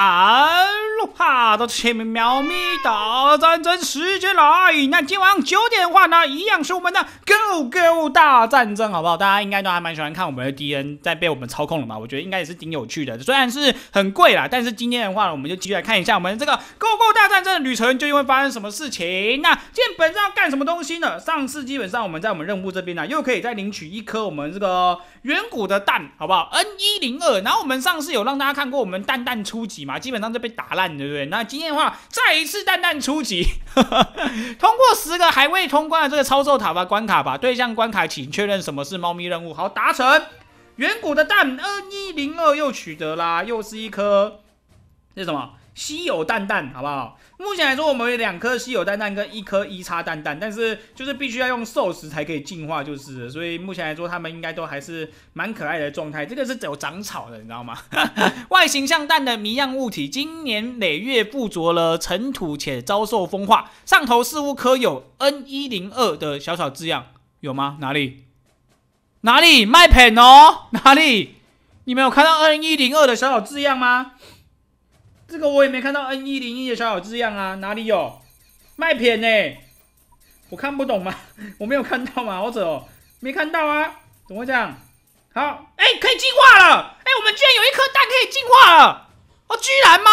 啊哈！到前面喵咪大战争时间来，那今晚九点的话呢，一样是我们的 Go Go 大战争，好不好？大家应该都还蛮喜欢看我们的敌人在被我们操控了嘛？我觉得应该也是挺有趣的，虽然是很贵啦，但是今天的话呢，我们就继续来看一下我们这个 Go Go 大战争的旅程究竟会发生什么事情。那今天本身要干什么东西呢？上次基本上我们在我们任务这边呢，又可以再领取一颗我们这个远古的蛋，好不好？N 一零二。然后我们上次有让大家看过我们蛋蛋初级嘛？基本上就被打烂，对不对？那今天的话，再一次蛋蛋初级，通过十个还未通关的这个操作塔吧关卡吧，对象关卡，请确认什么是猫咪任务。好，达成，远古的蛋 N 一零二又取得啦，又是一颗，是什么？稀有蛋蛋，好不好？目前来说，我们有两颗稀有蛋蛋跟一颗一叉蛋蛋，但是就是必须要用兽食才可以进化，就是，所以目前来说，它们应该都还是蛮可爱的状态。这个是有长草的，你知道吗？外形像蛋的谜样物体，经年累月附着了尘土且遭受风化，上头似乎刻有 N 一零二的小小字样，有吗？哪里？哪里？麦片哦？哪里？你没有看到 N 一零二的小小字样吗？这个我也没看到 N 一零一的小小字样啊，哪里有麦片呢？我看不懂吗？我没有看到吗？或者没看到啊？怎么会这样？好，哎，可以进化了！哎，我们居然有一颗蛋可以进化了！哦，居然吗？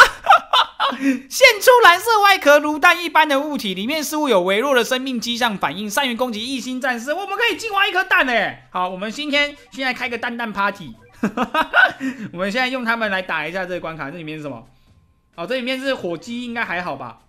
现出蓝色外壳如蛋一般的物体，里面似乎有微弱的生命迹象反应，善于攻击异星战士。我们可以进化一颗蛋哎！好，我们今天现在开个蛋蛋 party，我们现在用它们来打一下这个关卡。这里面是什么？哦，这里面是火鸡，应该还好吧？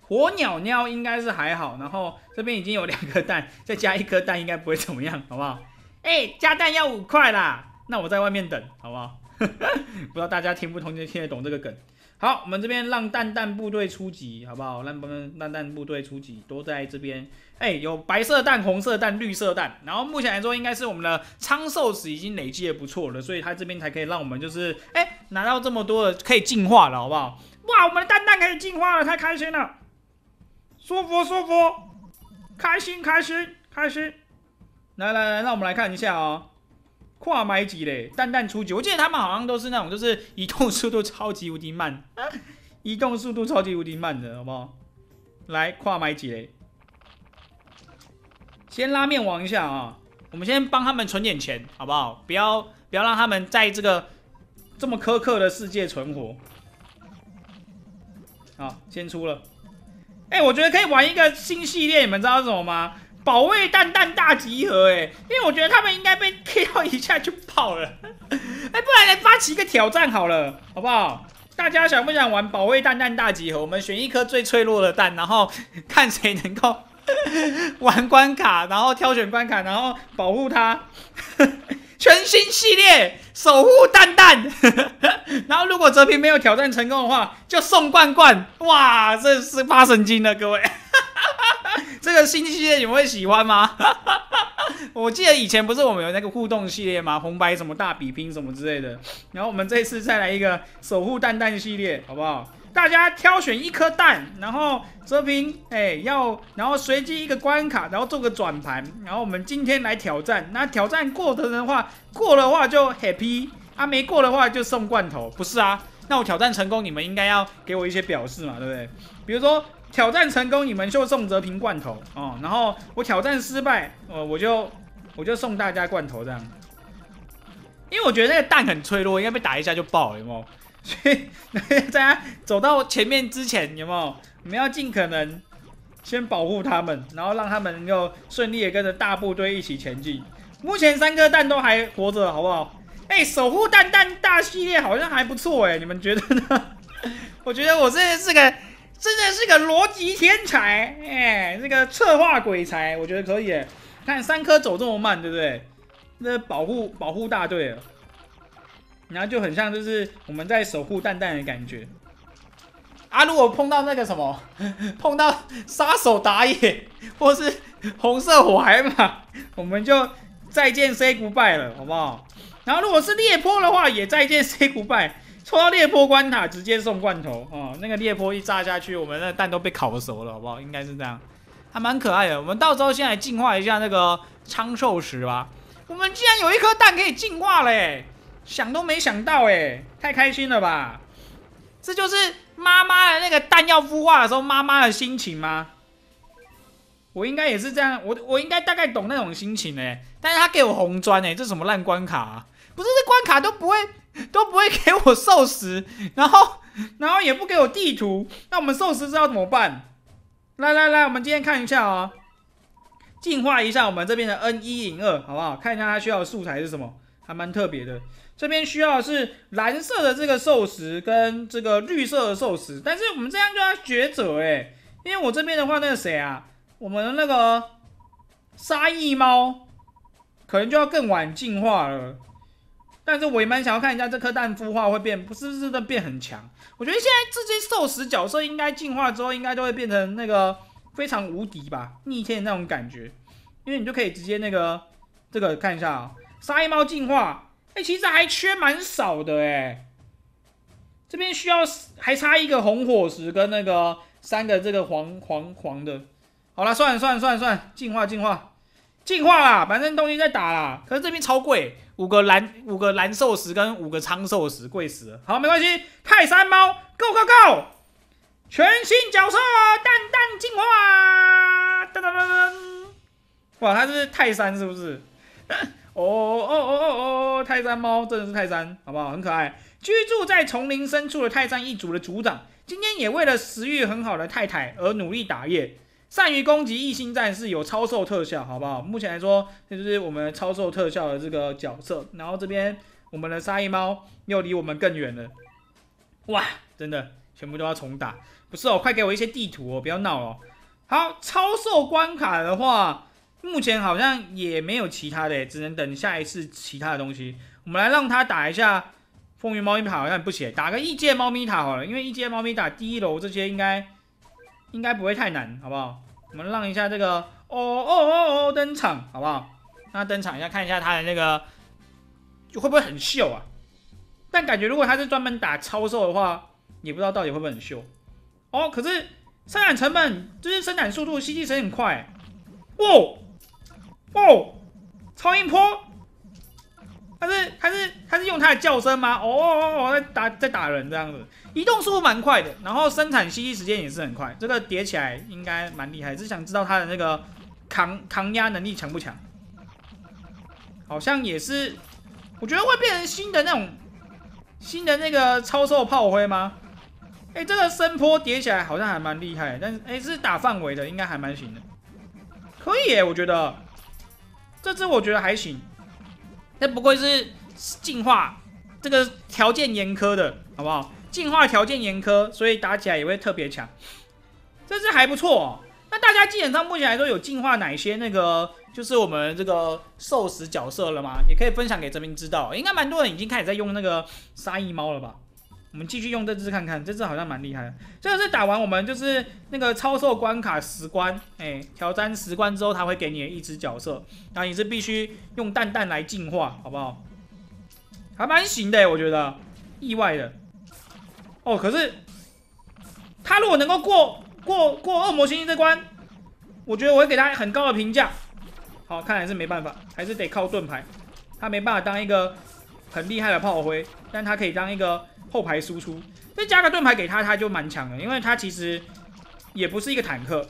火鸟鸟应该是还好，然后这边已经有两颗蛋，再加一颗蛋应该不会怎么样，好不好？哎，加蛋要五块啦，那我在外面等，好不好？不知道大家听不听听得懂这个梗？好，我们这边让蛋蛋部队出击，好不好？让让蛋蛋部队出击，都在这边。哎，有白色蛋、红色蛋、绿色蛋，然后目前来说应该是我们的仓兽石已经累积的不错了，所以它这边才可以让我们就是哎拿到这么多的可以进化了，好不好？哇，我们的蛋蛋可以进化了，太开心了！舒服舒服，开心开心开心！来来来，让我们来看一下哦，跨买几嘞？蛋蛋初级，我记得他们好像都是那种就是移动速度超级无敌慢，移动速度超级无敌慢的，好不好？来跨买几嘞？先拉面王一下啊！我们先帮他们存点钱，好不好？不要不要让他们在这个这么苛刻的世界存活。好，先出了。哎，我觉得可以玩一个新系列，你们知道什么吗？保卫蛋蛋大集合！哎，因为我觉得他们应该被 K 到一下就跑了。哎，不然来发起一个挑战好了，好不好？大家想不想玩保卫蛋蛋大集合？我们选一颗最脆弱的蛋，然后看谁能够。玩关卡，然后挑选关卡，然后保护它。全新系列守护蛋蛋。然后如果泽平没有挑战成功的话，就送罐罐。哇，这是发神经的各位。这个新系列你们会喜欢吗？我记得以前不是我们有那个互动系列吗？红白什么大比拼什么之类的。然后我们这次再来一个守护蛋蛋系列，好不好？大家挑选一颗蛋，然后泽平哎要，然后随机一个关卡，然后做个转盘，然后我们今天来挑战。那挑战过的人的话，过的话就 happy，啊没过的话就送罐头，不是啊？那我挑战成功，你们应该要给我一些表示嘛，对不对？比如说挑战成功，你们就送泽平罐头哦，然后我挑战失败，呃我就我就送大家罐头这样。因为我觉得那个蛋很脆弱，应该被打一下就爆了，有没有？所以大家走到前面之前，有没有？我们要尽可能先保护他们，然后让他们能够顺利的跟着大部队一起前进。目前三颗蛋都还活着，好不好？哎，守护蛋蛋大系列好像还不错哎，你们觉得呢？我觉得我真的是个真的是个逻辑天才，哎，这个策划鬼才，我觉得可以。看三颗走这么慢，对不对？那保护保护大队。然后就很像，就是我们在守护蛋蛋的感觉啊！如果碰到那个什么，碰到杀手打野，或是红色火海马，我们就再见 say goodbye 了，好不好？然后如果是猎坡的话，也再见 say goodbye。抽到猎坡关卡，直接送罐头哦！那个猎坡一炸下去，我们那蛋都被烤熟了，好不好？应该是这样，还蛮可爱的。我们到时候先来进化一下那个昌寿石吧。我们竟然有一颗蛋可以进化嘞！想都没想到哎，太开心了吧！这就是妈妈的那个蛋要孵化的时候，妈妈的心情吗？我应该也是这样，我我应该大概懂那种心情哎。但是他给我红砖哎，这什么烂关卡啊？不是这关卡都不会都不会给我寿司，然后然后也不给我地图，那我们寿司是要怎么办？来来来，我们今天看一下啊，进化一下我们这边的 N 一零二，好不好？看一下它需要的素材是什么，还蛮特别的。这边需要的是蓝色的这个寿司跟这个绿色的寿司，但是我们这样就要抉择哎，因为我这边的话，那个谁啊？我们那个沙溢猫可能就要更晚进化了，但是我也蛮想要看一下这颗蛋孵化会变，不是真的变很强。我觉得现在这些兽食角色应该进化之后，应该都会变成那个非常无敌吧，逆天的那种感觉。因为你就可以直接那个这个看一下啊，沙溢猫进化，哎，其实还缺蛮少的哎，这边需要还差一个红火石跟那个三个这个黄黄黄的。好了，算了算了算了算了，进化进化进化啦！反正东西在打啦。可是这边超贵，五个蓝五个蓝兽石跟五个苍兽石，贵死了。好，没关系，泰山猫，Go Go Go！全新角色蛋蛋进化，噔噔噔噔！哇，它是泰山是不是？哦哦哦哦哦，泰山猫真的是泰山，好不好？很可爱。居住在丛林深处的泰山一族的族长，今天也为了食欲很好的太太而努力打猎。善于攻击异星战士，有超兽特效，好不好？目前来说，这就是我们超兽特效的这个角色。然后这边我们的沙溢猫又离我们更远了。哇，真的全部都要重打，不是哦，快给我一些地图哦，不要闹哦。好，超兽关卡的话，目前好像也没有其他的，只能等下一次其他的东西。我们来让他打一下风云猫咪塔，好像不行，打个异界猫咪塔好了，因为异界猫咪塔第一楼这些应该应该不会太难，好不好？我们让一下这个哦哦哦哦登场，好不好？让他登场一下，看一下他的那个就会不会很秀啊？但感觉如果他是专门打超兽的话，也不知道到底会不会很秀哦。可是生产成本就是生产速度，CT 值很快，哇哦，超音波。他是他是他是用他的叫声吗？哦哦哦，在打在打人这样子，移动速度蛮快的，然后生产 CD 时间也是很快，这个叠起来应该蛮厉害。只是想知道他的那个抗抗压能力强不强？好像也是，我觉得会变成新的那种新的那个超兽炮灰吗？哎，这个声波叠起来好像还蛮厉害，但是哎是打范围的，应该还蛮行的，可以耶，我觉得这只我觉得还行。那不愧是进化，这个条件严苛的，好不好？进化条件严苛，所以打起来也会特别强，这只还不错。那大家基本上目前来说有进化哪些那个，就是我们这个兽食角色了吗？也可以分享给这边知道。应该蛮多人已经开始在用那个沙溢猫了吧？我们继续用这只看看，这只好像蛮厉害的。这个是打完我们就是那个超兽关卡十关，哎，挑战十关之后，他会给你一只角色，然后你是必须用蛋蛋来进化，好不好？还蛮行的，我觉得，意外的。哦，可是他如果能够过过过恶魔星星这关，我觉得我会给他很高的评价。好，看来是没办法，还是得靠盾牌，他没办法当一个很厉害的炮灰，但他可以当一个。后排输出，再加个盾牌给他，他就蛮强的，因为他其实也不是一个坦克，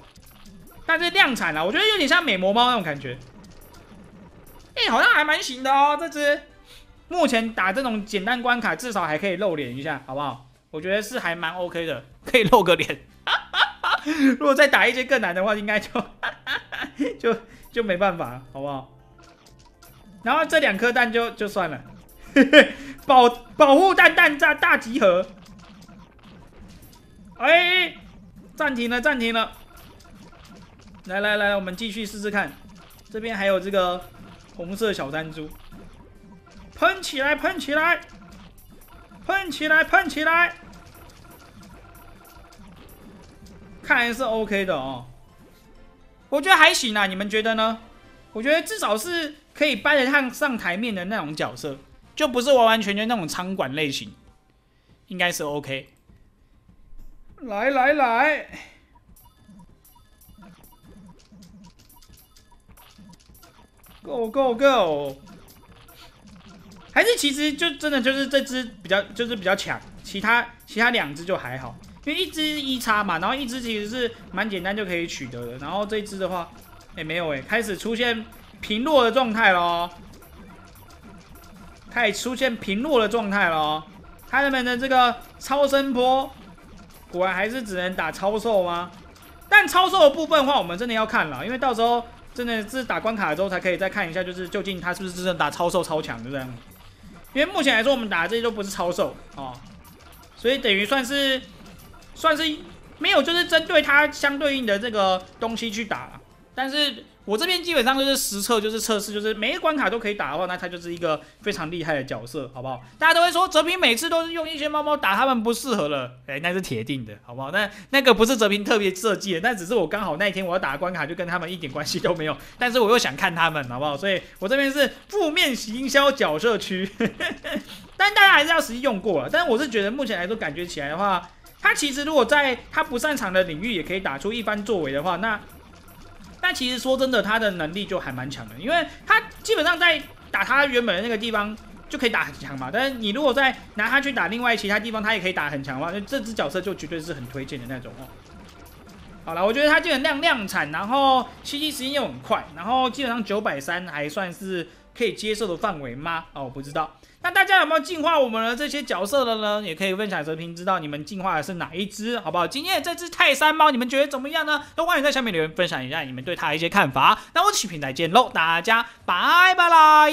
但是量产了，我觉得有点像美魔猫那种感觉。哎，好像还蛮行的哦，这只目前打这种简单关卡，至少还可以露脸一下，好不好？我觉得是还蛮 OK 的，可以露个脸。如果再打一些更难的话，应该就 就就没办法了，好不好？然后这两颗蛋就就算了。保保护蛋蛋炸大集合！哎，暂停了，暂停了！来来来，我们继续试试看。这边还有这个红色小山猪，喷起来，喷起来，喷起来，喷起来！看来是 OK 的哦。我觉得还行啊，你们觉得呢？我觉得至少是可以搬得上上台面的那种角色。就不是完完全全那种仓管类型，应该是 OK。来来来，Go Go Go！还是其实就真的就是这只比较就是比较强，其他其他两只就还好，因为一只一叉嘛，然后一只其实是蛮简单就可以取得的。然后这只的话，哎没有哎，开始出现平落的状态喽，开始出现平落的状态喽。他们的这个超声波，果然还是只能打超兽吗？但超兽的部分的话，我们真的要看了，因为到时候真的是打关卡之后才可以再看一下，就是究竟他是不是真的打超兽超强，就这样。因为目前来说，我们打这些都不是超兽哦，所以等于算是算是没有就是针对它相对应的这个东西去打，但是。我这边基本上就是实测，就是测试，就是每一个关卡都可以打的话，那他就是一个非常厉害的角色，好不好？大家都会说泽平每次都是用一些猫猫打他们不适合了，哎，那是铁定的，好不好？那那个不是泽平特别设计的，那只是我刚好那一天我要打关卡就跟他们一点关系都没有，但是我又想看他们，好不好？所以我这边是负面行销角色区，但大家还是要实际用过了。但是我是觉得目前来说感觉起来的话，他其实如果在他不擅长的领域也可以打出一番作为的话，那。但其实说真的，他的能力就还蛮强的，因为他基本上在打他原本的那个地方就可以打很强嘛。但是你如果再拿他去打另外其他地方，他也可以打很强的话，那这只角色就绝对是很推荐的那种哦。好了，我觉得他基本量量产，然后七七时间又很快，然后基本上九百三还算是可以接受的范围吗？哦，我不知道。那大家有没有进化我们的这些角色的呢？也可以问下哲平，知道你们进化的是哪一只。好不好？今天这只泰山猫，你们觉得怎么样呢？都欢迎在下面留言分享一下你们对它的一些看法。那我们视频台见喽，大家拜拜啦！